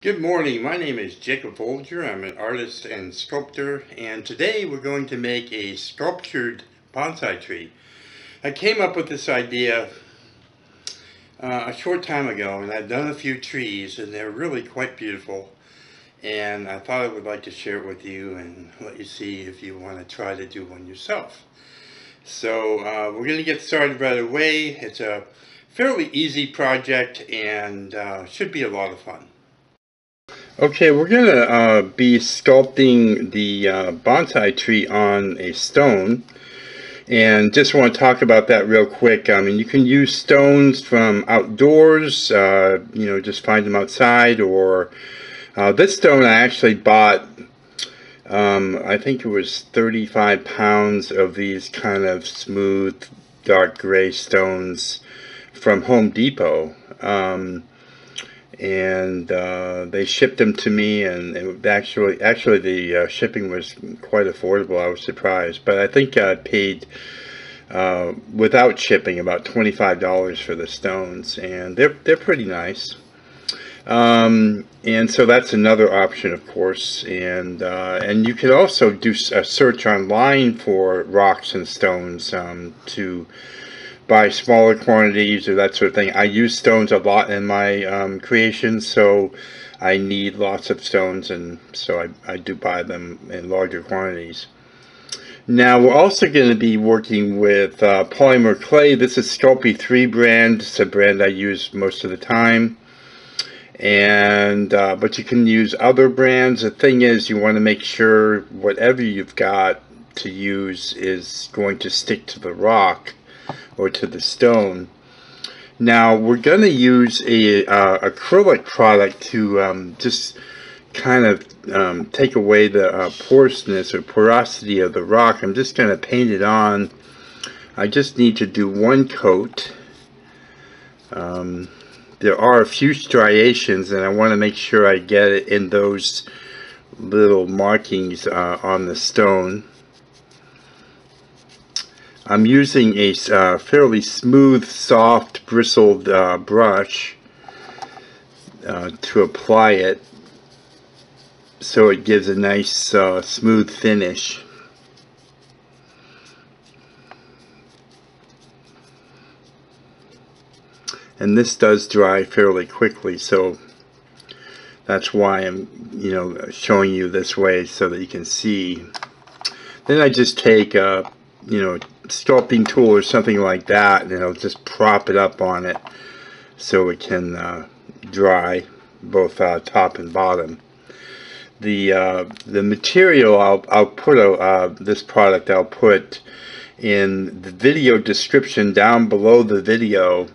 Good morning, my name is Jacob Folger. I'm an artist and sculptor and today we're going to make a sculptured bonsai tree. I came up with this idea uh, a short time ago and I've done a few trees and they're really quite beautiful and I thought I would like to share it with you and let you see if you want to try to do one yourself. So uh, we're going to get started right away. It's a fairly easy project and uh, should be a lot of fun. Okay, we're going to uh, be sculpting the uh, bonsai tree on a stone. And just want to talk about that real quick. I mean, you can use stones from outdoors, uh, you know, just find them outside. Or uh, this stone I actually bought, um, I think it was 35 pounds of these kind of smooth, dark gray stones from Home Depot. Um, and uh, they shipped them to me and actually actually the uh, shipping was quite affordable I was surprised. But I think I paid uh, without shipping about $25 for the stones and they're they're pretty nice. Um, and so that's another option of course and uh, and you can also do a search online for rocks and stones um, to buy smaller quantities or that sort of thing. I use stones a lot in my um, creations, so I need lots of stones, and so I, I do buy them in larger quantities. Now we're also going to be working with uh, polymer clay. This is Sculpey 3 brand. It's a brand I use most of the time. And uh, but you can use other brands. The thing is, you want to make sure whatever you've got to use is going to stick to the rock or to the stone. Now we're going to use a uh, acrylic product to um, just kind of um, take away the uh, porousness or porosity of the rock. I'm just going to paint it on. I just need to do one coat. Um, there are a few striations and I want to make sure I get it in those little markings uh, on the stone. I'm using a uh, fairly smooth, soft, bristled uh, brush uh, to apply it so it gives a nice uh, smooth finish. And this does dry fairly quickly so that's why I'm you know showing you this way so that you can see. Then I just take a you know sculpting tool or something like that and I'll just prop it up on it so it can uh, dry both uh, top and bottom. The uh, the material I'll, I'll put a, uh, this product I'll put in the video description down below the video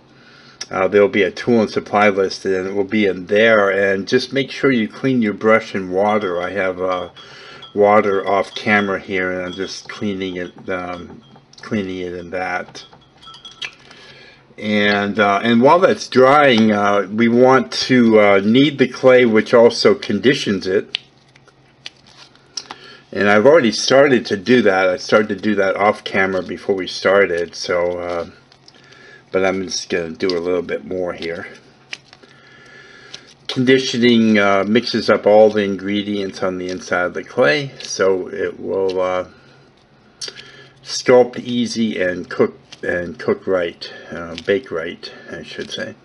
uh, there'll be a tool and supply list and it will be in there. And just make sure you clean your brush in water. I have uh, water off camera here and I'm just cleaning it um, cleaning it in that. And, uh, and while that's drying, uh, we want to uh, knead the clay, which also conditions it. And I've already started to do that. I started to do that off camera before we started. So, uh, but I'm just going to do a little bit more here. Conditioning uh, mixes up all the ingredients on the inside of the clay, so it will uh, sculpt easy and cook and cook right, uh, bake right, I should say.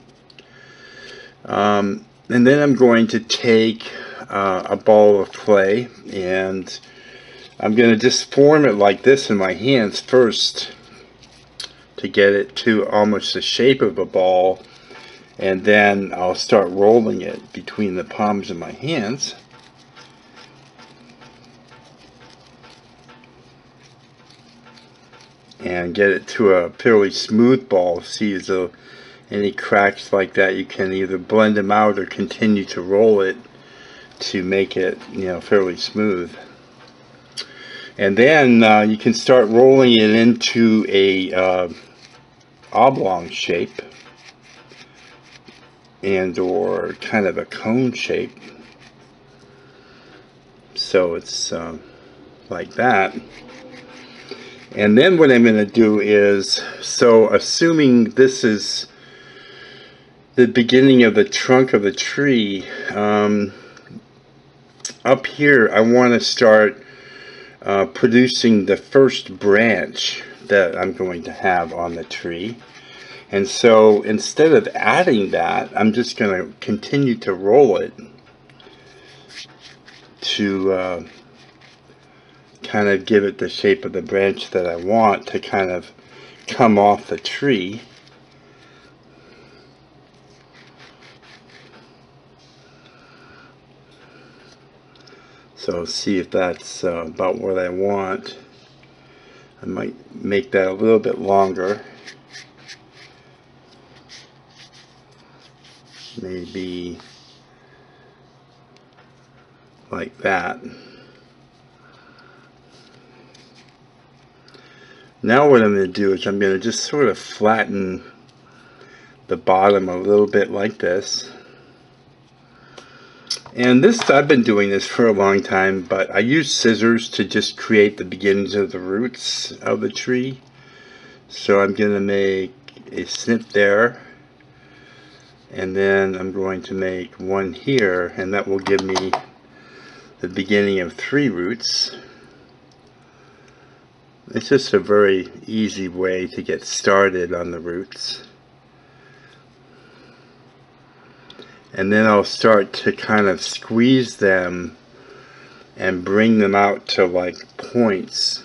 Um, and then I'm going to take uh, a ball of clay and I'm going to just form it like this in my hands first to get it to almost the shape of a ball and then I'll start rolling it between the palms of my hands and get it to a fairly smooth ball. See as though any cracks like that you can either blend them out or continue to roll it to make it you know fairly smooth. And then uh, you can start rolling it into a uh, oblong shape and or kind of a cone shape. So it's uh, like that. And then what I'm going to do is, so assuming this is the beginning of the trunk of the tree. Um, up here, I want to start uh, producing the first branch that I'm going to have on the tree. And so instead of adding that, I'm just going to continue to roll it to uh, kind of give it the shape of the branch that I want to kind of come off the tree. So see if that's uh, about what I want. I might make that a little bit longer. Maybe like that. Now what I'm going to do is I'm going to just sort of flatten the bottom a little bit like this. And this, I've been doing this for a long time, but I use scissors to just create the beginnings of the roots of the tree. So I'm going to make a snip there, and then I'm going to make one here, and that will give me the beginning of three roots. It's just a very easy way to get started on the roots. And then I'll start to kind of squeeze them and bring them out to like points.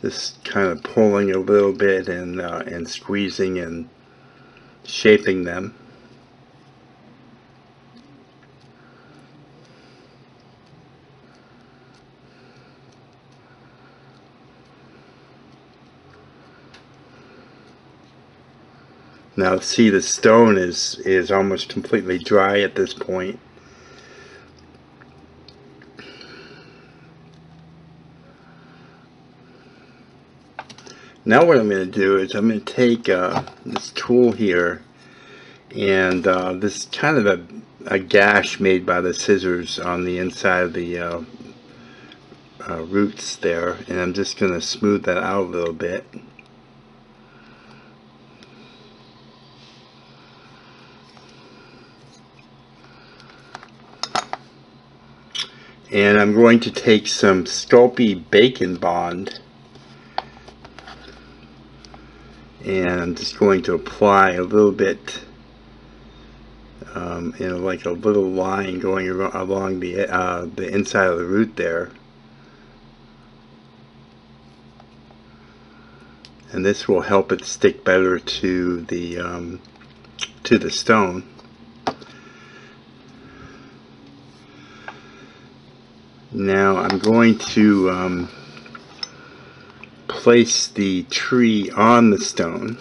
Just kind of pulling a little bit and, uh, and squeezing and shaping them. Now see the stone is, is almost completely dry at this point. Now what I'm going to do is I'm going to take uh, this tool here and uh, this kind of a, a, gash made by the scissors on the inside of the uh, uh roots there and I'm just going to smooth that out a little bit. And I'm going to take some Sculpey Bake and Bond. And I'm just going to apply a little bit um, you know like a little line going along the uh, the inside of the root there. And this will help it stick better to the um, to the stone Now I'm going to um, place the tree on the stone.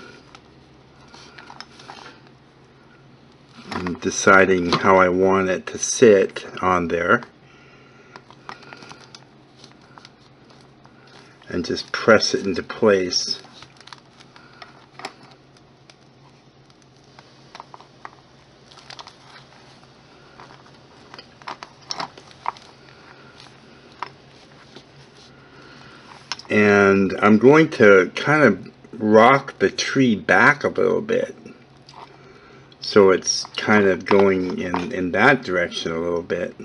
I'm deciding how I want it to sit on there. And just press it into place. And I'm going to kind of rock the tree back a little bit so it's kind of going in, in that direction a little bit.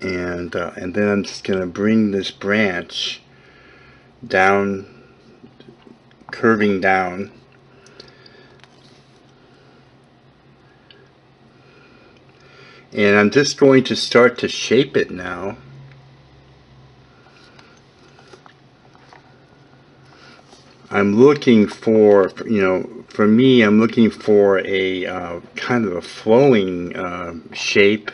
And, uh, and then I'm just going to bring this branch down, curving down and I'm just going to start to shape it now. I'm looking for you know for me I'm looking for a uh, kind of a flowing uh, shape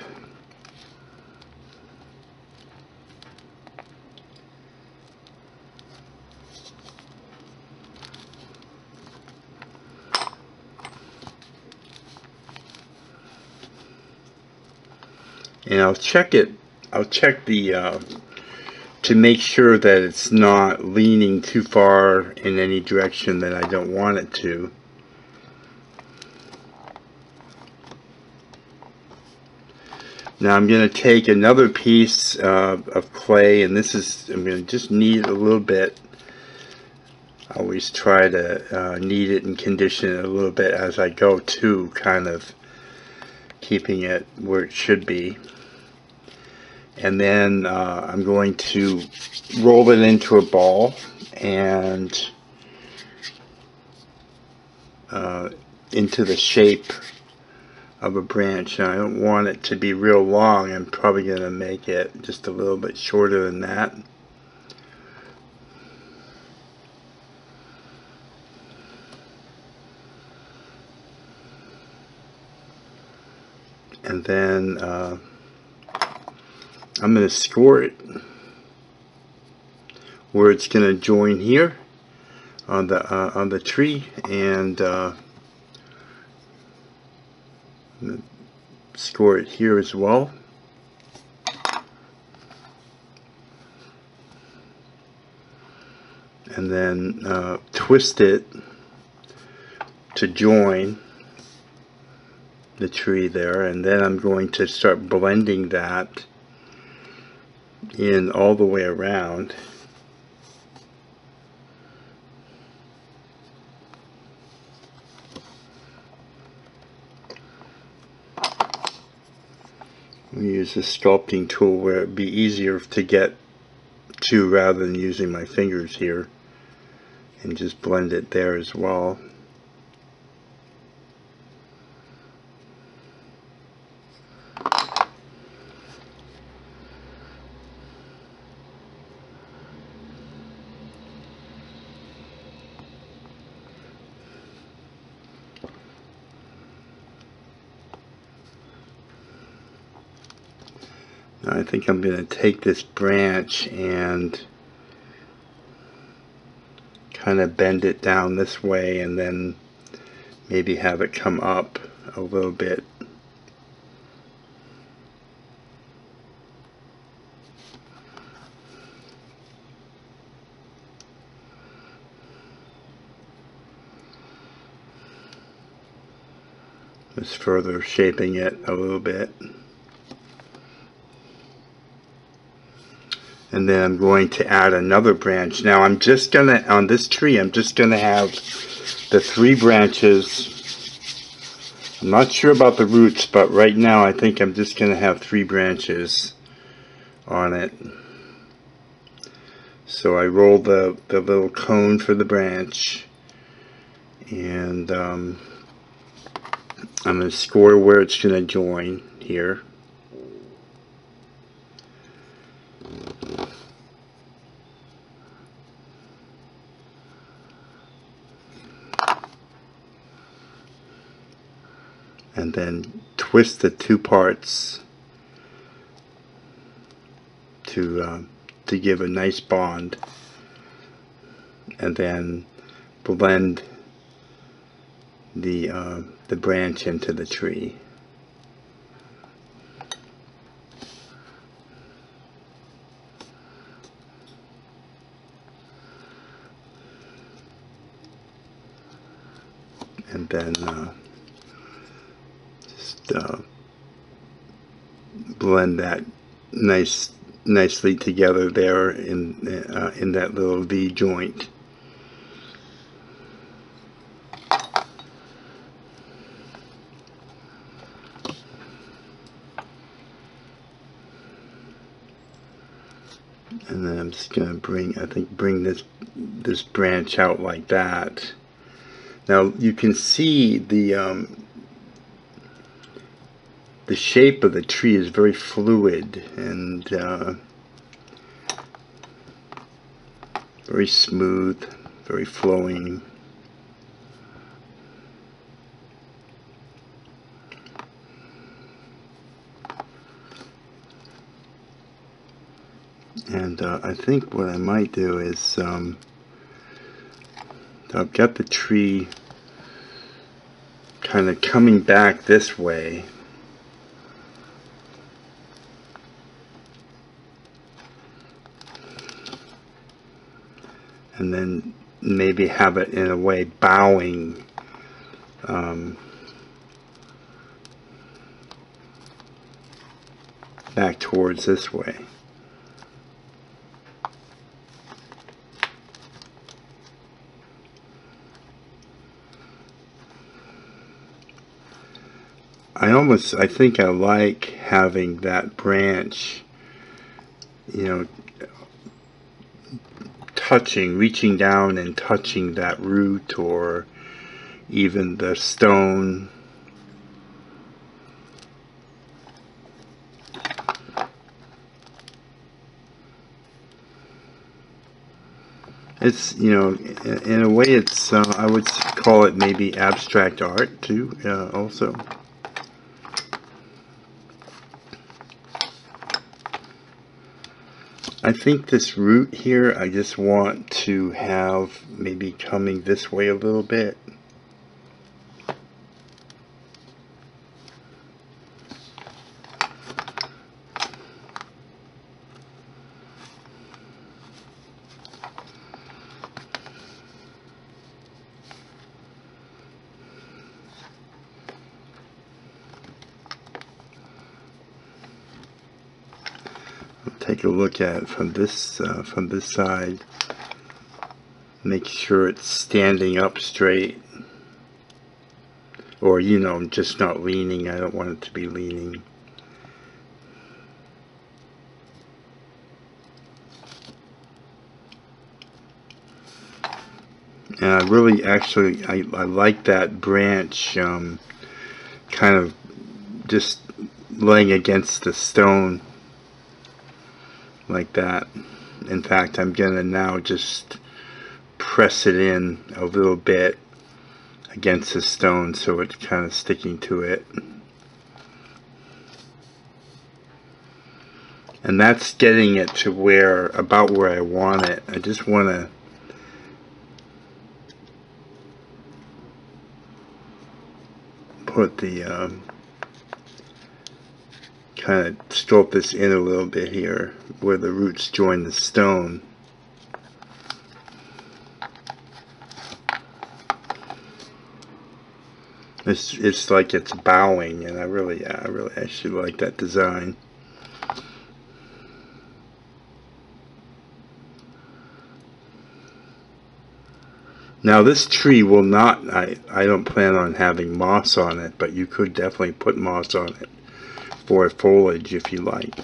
and I'll check it I'll check the uh, to make sure that it's not leaning too far in any direction that I don't want it to Now I'm going to take another piece uh, of clay and this is, I'm going to just knead it a little bit. I always try to uh, knead it and condition it a little bit as I go too, kind of keeping it where it should be. And then uh, I'm going to roll it into a ball and uh, into the shape of a branch. Now I don't want it to be real long. I'm probably going to make it just a little bit shorter than that. And then uh, I'm going to score it where it's going to join here on the uh, on the tree and uh, score it here as well. And then uh, twist it to join the tree there and then I'm going to start blending that in all the way around We use a sculpting tool where it'd be easier to get to rather than using my fingers here and just blend it there as well. I think I'm going to take this branch and kind of bend it down this way and then maybe have it come up a little bit. Just further shaping it a little bit. And then I'm going to add another branch. Now I'm just gonna, on this tree, I'm just gonna have the three branches. I'm not sure about the roots, but right now I think I'm just gonna have three branches on it. So I roll the, the little cone for the branch and um, I'm to score where it's to join here. And then twist the two parts to uh, to give a nice bond. And then blend the uh, the branch into the tree. And then uh, uh, blend that nice nicely together there in uh, in that little V joint. And then I'm just gonna bring I think bring this this branch out like that. Now you can see the um, the shape of the tree is very fluid and uh, very smooth, very flowing. And uh, I think what I might do is um, I've got the tree kind of coming back this way and then maybe have it in a way bowing um, back towards this way. I almost, I think I like having that branch, you know, touching, reaching down and touching that root or even the stone. It's, you know, in a way it's, uh, I would call it maybe abstract art too, uh, also. I think this root here, I just want to have maybe coming this way a little bit. take a at from this uh, from this side make sure it's standing up straight. Or you know just not leaning. I don't want it to be leaning. And I really actually I, I like that branch um, kind of just laying against the stone like that. In fact, I'm going to now just press it in a little bit against the stone so it's kind of sticking to it. And that's getting it to where, about where I want it. I just want to put the um, kind of sculpt this in a little bit here where the roots join the stone. It's, it's like it's bowing and I really I really actually like that design. Now this tree will not, I, I don't plan on having moss on it, but you could definitely put moss on it for foliage if you like.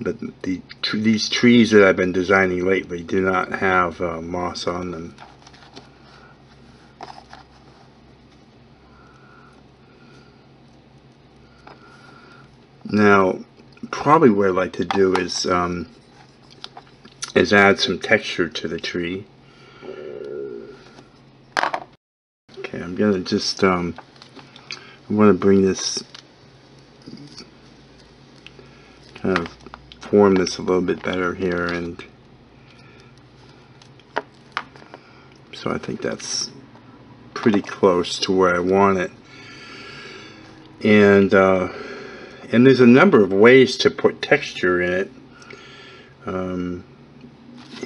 But the, these trees that I've been designing lately do not have uh, moss on them. Now, probably what I'd like to do is um, is add some texture to the tree. Okay, I'm gonna just um, I want to bring this kind of form this a little bit better here and so I think that's pretty close to where I want it. And uh, and there's a number of ways to put texture in it. Um,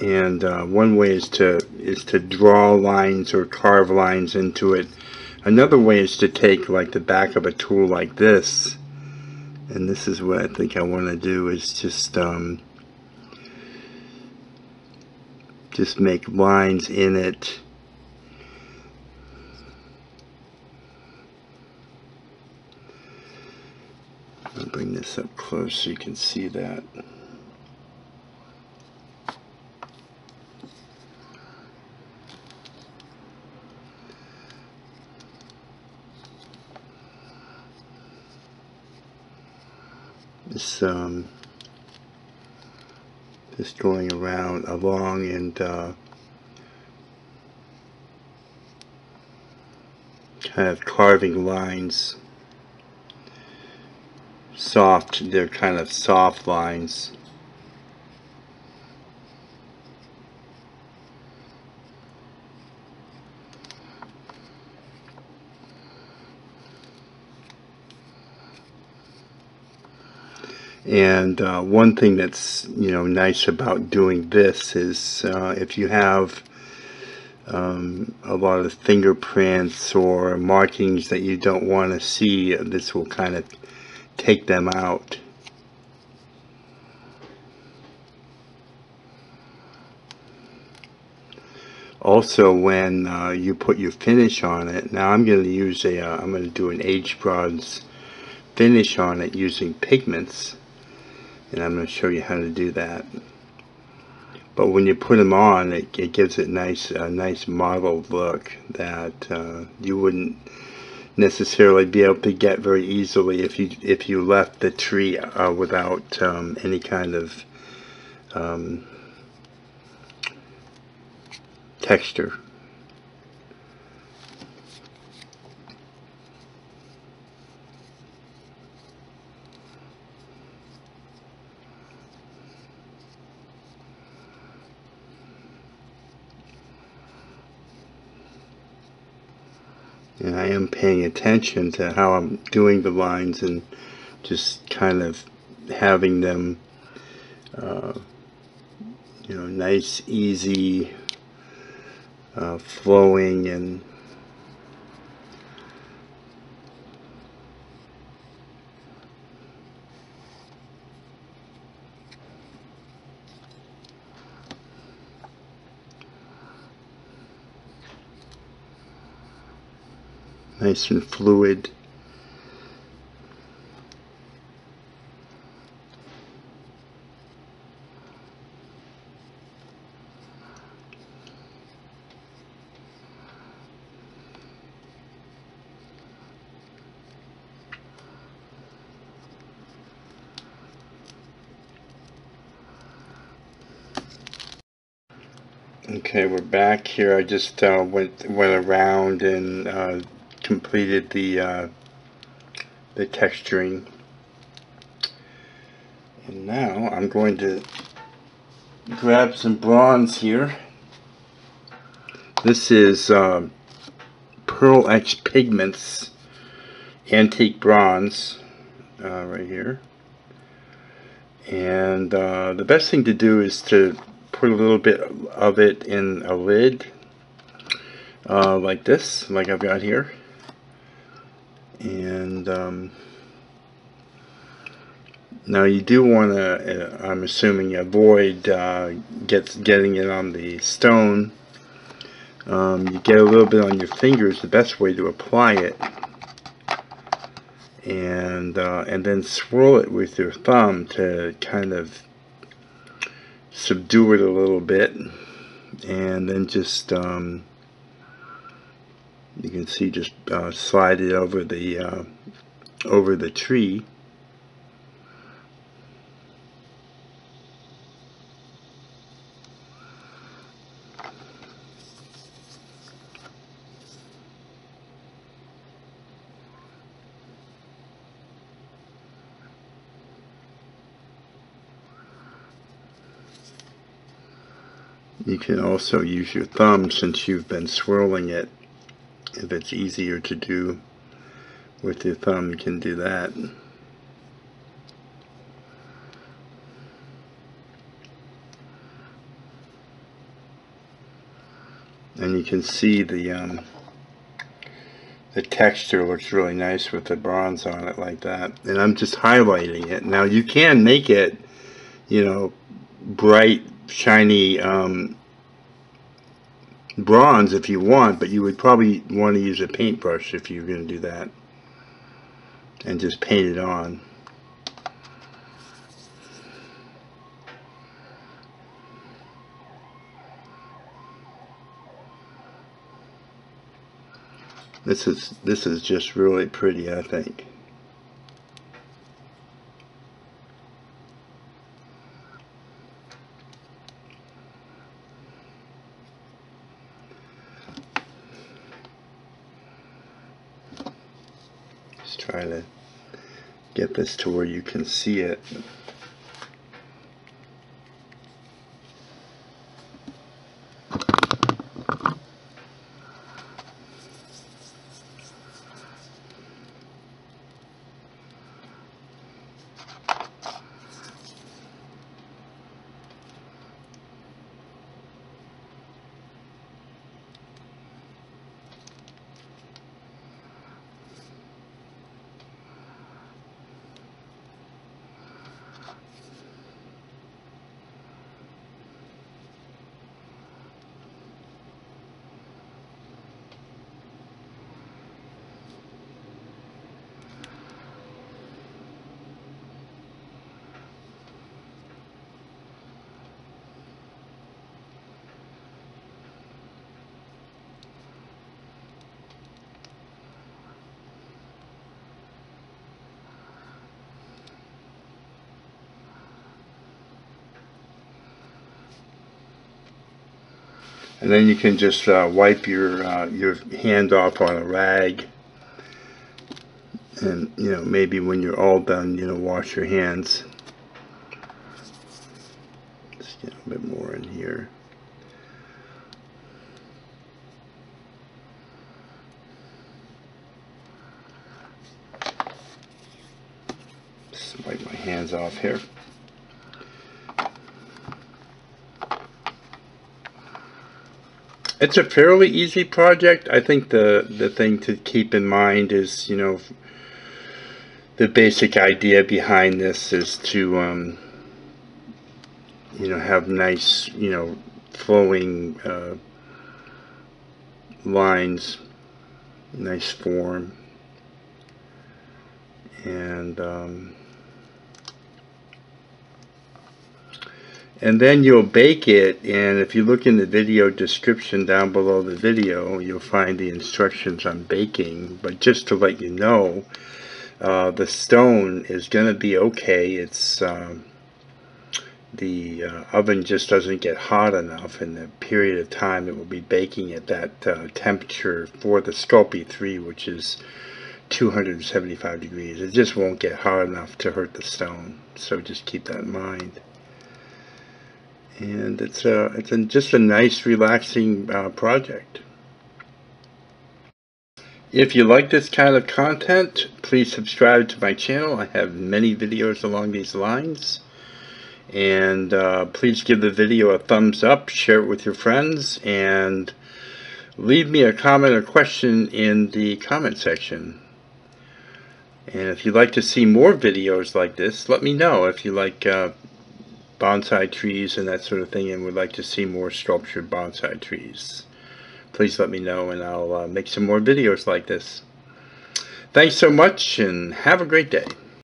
and uh, one way is to is to draw lines or carve lines into it. Another way is to take like the back of a tool like this and this is what I think I want to do is just um, just make lines in it. I'll bring this up close so you can see that this um, just going around along and uh, kind of carving lines. Soft they're kind of soft lines And uh, one thing that's you know nice about doing this is uh, if you have um, a lot of fingerprints or markings that you don't want to see, this will kind of take them out. Also, when uh, you put your finish on it, now I'm going to use a, am uh, going to do an aged bronze finish on it using pigments, and I'm going to show you how to do that. But when you put them on, it, it gives it nice, a nice mottled look that uh, you wouldn't necessarily be able to get very easily if you if you left the tree uh, without um, any kind of um, texture. And I am paying attention to how I'm doing the lines and just kind of having them uh, you know nice easy uh, flowing and nice and fluid. Okay, we're back here. I just uh, went went around and uh, completed the uh, the texturing. And now I'm going to grab some bronze here. This is uh, Pearl Ex Pigments antique bronze uh, right here. And uh, the best thing to do is to put a little bit of it in a lid uh, like this like I've got here and um, now you do want to uh, I'm assuming avoid uh, getting it on the stone. Um, you get a little bit on your fingers the best way to apply it. And uh, and then swirl it with your thumb to kind of subdue it a little bit. And then just um, you can see just uh, slide it over the uh, over the tree. You can also use your thumb since you've been swirling it if it's easier to do with your thumb you can do that. And you can see the um, the texture looks really nice with the bronze on it like that. And I'm just highlighting it. Now you can make it you know bright shiny um, bronze if you want, but you would probably want to use a paintbrush if you're going to do that. And just paint it on. This is this is just really pretty, I think. Try to get this to where you can see it. And then you can just uh, wipe your uh, your hand off on a rag. And, you know, maybe when you're all done, you know, wash your hands. Just get a bit more in here. Just wipe my hands off here. It's a fairly easy project. I think the the thing to keep in mind is, you know, the basic idea behind this is to, um, you know, have nice, you know, flowing uh, lines, nice form, and um, and then you'll bake it and if you look in the video description down below the video you'll find the instructions on baking. But just to let you know uh, the stone is going to be okay. It's um, the uh, oven just doesn't get hot enough in the period of time it will be baking at that uh, temperature for the Sculpey 3 which is 275 degrees it just won't get hot enough to hurt the stone. So just keep that in mind and it's a, it's a, just a nice relaxing uh, project. If you like this kind of content, please subscribe to my channel. I have many videos along these lines. And uh, please give the video a thumbs up, share it with your friends, and leave me a comment or question in the comment section. And if you'd like to see more videos like this, let me know if you like uh, bonsai trees and that sort of thing and would like to see more sculptured bonsai trees, please let me know and I'll uh, make some more videos like this. Thanks so much and have a great day.